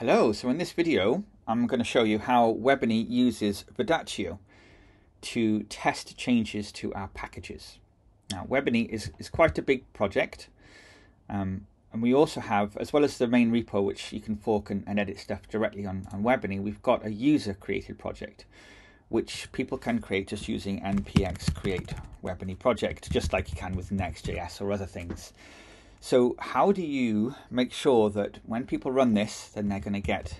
Hello, so in this video I'm going to show you how Webiny uses Verdaccio to test changes to our packages. Now Webiny is, is quite a big project um, and we also have, as well as the main repo which you can fork and, and edit stuff directly on, on Webiny, we've got a user created project which people can create just using npx create Webiny project just like you can with Next.js or other things. So how do you make sure that when people run this, then they're going to get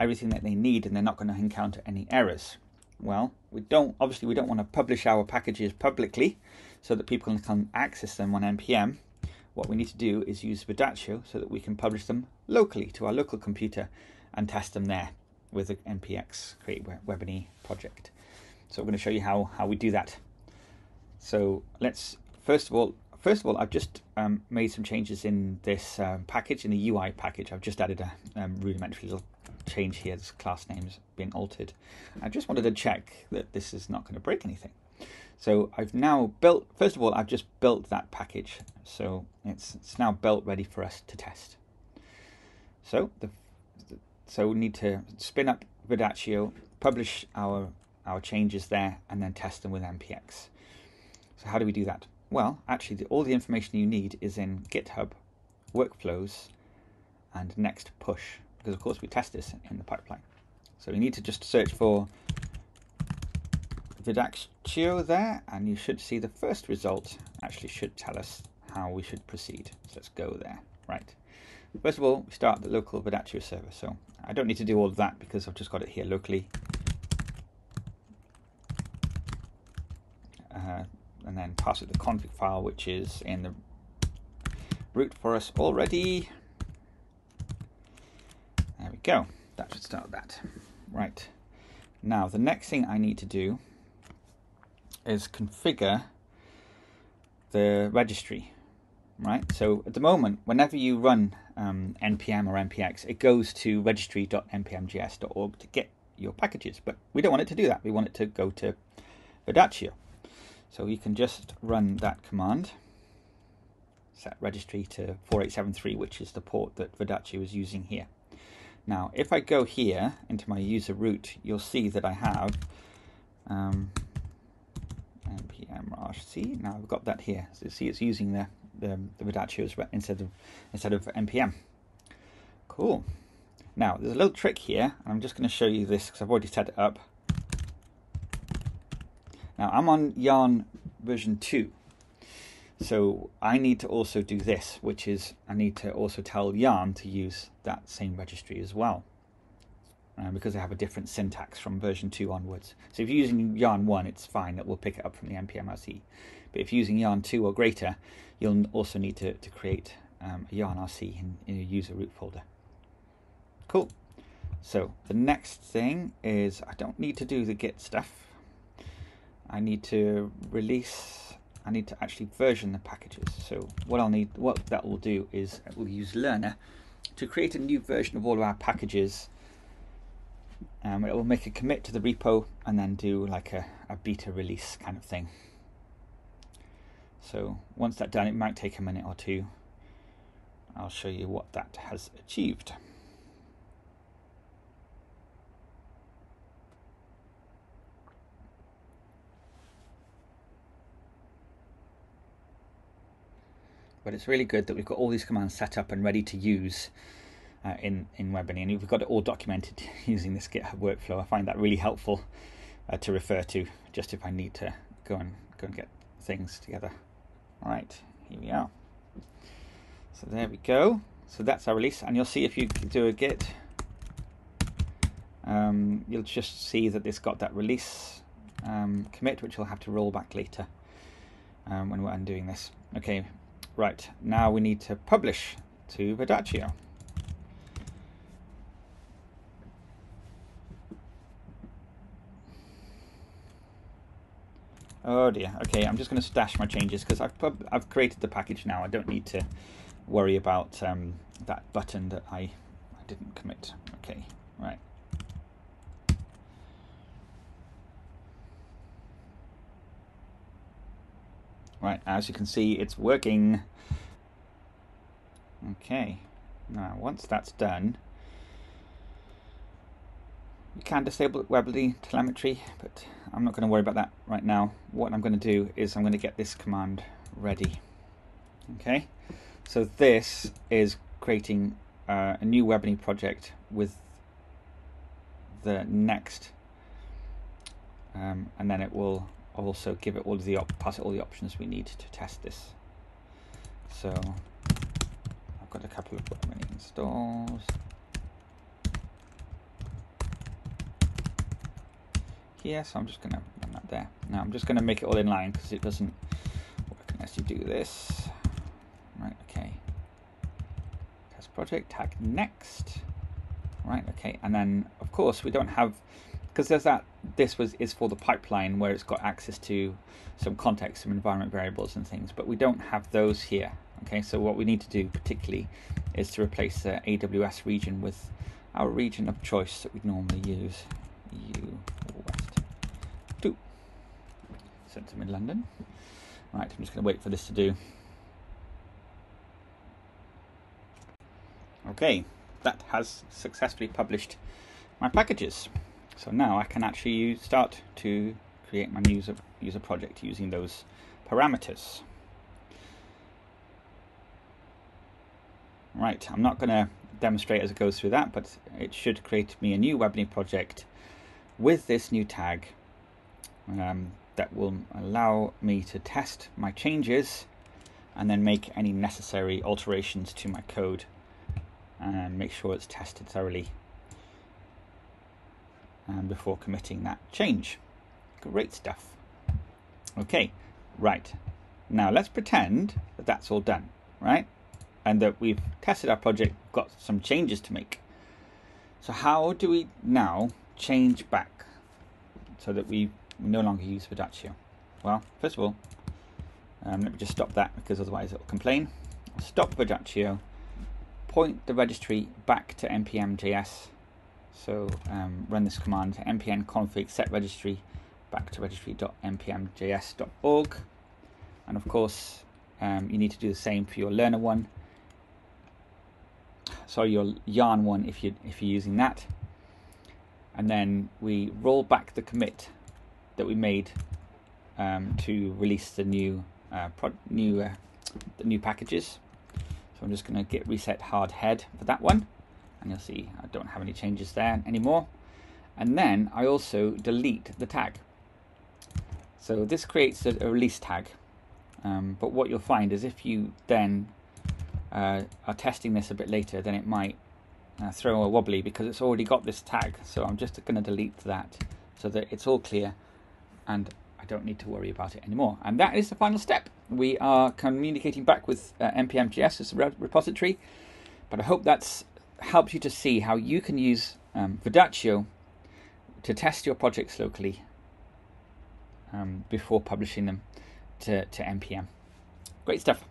everything that they need and they're not going to encounter any errors? Well, we don't obviously we don't want to publish our packages publicly so that people can access them on npm. What we need to do is use Verdaccio so that we can publish them locally to our local computer and test them there with the npx create Webiny project. So I'm going to show you how how we do that. So let's first of all first of all, I've just um, made some changes in this um, package, in the UI package. I've just added a um, rudimentary little change here. This class name's been altered. I just wanted to check that this is not going to break anything. So I've now built, first of all, I've just built that package. So it's, it's now built ready for us to test. So the, so we need to spin up Verdaccio, publish our, our changes there, and then test them with npx. So how do we do that? Well, actually, the, all the information you need is in GitHub, workflows, and next push, because of course we test this in the pipeline. So we need to just search for Verdaccio there, and you should see the first result actually should tell us how we should proceed. So let's go there. Right. First of all, we start the local Verdaccio server. So I don't need to do all of that because I've just got it here locally. Uh, and then pass it the config file, which is in the root for us already. There we go. That should start that. Right. Now, the next thing I need to do is configure the registry. Right. So at the moment, whenever you run um, npm or npx, it goes to registry.npmjs.org to get your packages. But we don't want it to do that. We want it to go to Verdaccio. So you can just run that command, set registry to 4873, which is the port that Verdaccio was using here. Now, if I go here into my user root, you'll see that I have um, npm Now I've got that here. So you see it's using the, the, the instead of, instead of npm. Cool. Now, there's a little trick here, and I'm just going to show you this because I've already set it up. Now I'm on Yarn version 2. So I need to also do this, which is I need to also tell Yarn to use that same registry as well. Uh, because I have a different syntax from version 2 onwards. So if you're using Yarn 1, it's fine, it will pick it up from the npm-rc. But if you're using Yarn 2 or greater, you'll also need to, to create um, a Yarn RC in, in your user root folder. Cool. So the next thing is I don't need to do the git stuff I need to release, I need to actually version the packages. So what I'll need, what that will do is we'll use Lerna to create a new version of all of our packages. Um, it will make a commit to the repo and then do like a, a beta release kind of thing. So once that's done, it might take a minute or two. I'll show you what that has achieved. But it's really good that we've got all these commands set up and ready to use uh, in, in Webiny. And we've got it all documented using this GitHub workflow. I find that really helpful uh, to refer to just if I need to go and go and get things together. All right, here we are. So there we go. So that's our release. And you'll see if you do a git, um, you'll just see that this got that release um, commit, which we'll have to roll back later um, when we're undoing this. Okay, Right, now we need to publish to Verdaccio. Oh dear. Okay, I'm just going to stash my changes because I've I've created the package now. I don't need to worry about um, that button that I I didn't commit. Okay, right. Right, as you can see, it's working. Okay, now once that's done, you can disable Webiny telemetry, but I'm not going to worry about that right now. What I'm going to do is I'm going to get this command ready. Okay, so this is creating uh, a new Webiny project with the next, um, and then it will also give it all the op pass it all the options we need to test this. So I've got a couple of Webiny installs. here, so I'm just going to run that there. Now I'm just going to make it all in line because it doesn't work unless you do this. Right, okay. Test project, tag next. Right, okay, and then of course we don't have because there's that this was is for the pipeline where it's got access to some context, some environment variables and things, but we don't have those here. Okay, so what we need to do particularly is to replace the AWS region with our region of choice that we normally use. U Centre in London. Right, I'm just going to wait for this to do. Okay, that has successfully published my packages. So now I can actually start to create my user, user project using those parameters. Right, I'm not going to demonstrate as it goes through that, but it should create me a new Webiny project with this new tag um, that will allow me to test my changes and then make any necessary alterations to my code and make sure it's tested thoroughly and before committing that change. Great stuff. Okay, right. Now let's pretend that that's all done, right? And that we've tested our project, got some changes to make. So how do we now change back so that we no longer use Verdaccio. Well, first of all, um, let me just stop that because otherwise it will complain. Stop Verdaccio, point the registry back to npm.js. So um, run this command npm config set registry back to registry.npmjs.org. And of course, um, you need to do the same for your Lerna one. Sorry, your yarn one if you if you're using that. And then we roll back the commit that we made um, to release the new uh, new uh, the new packages. So I'm just going to git reset hard head for that one, and you'll see I don't have any changes there anymore. And then I also delete the tag. So this creates a, a release tag, um, but what you'll find is if you then uh, are testing this a bit later, then it might uh, throw a wobbly because it's already got this tag. So I'm just going to delete that so that it's all clear and I don't need to worry about it anymore. And that is the final step. We are communicating back with uh, npm.js as a repository, but I hope that's helped you to see how you can use um, Verdaccio to test your projects locally um, before publishing them to, to npm. Great stuff.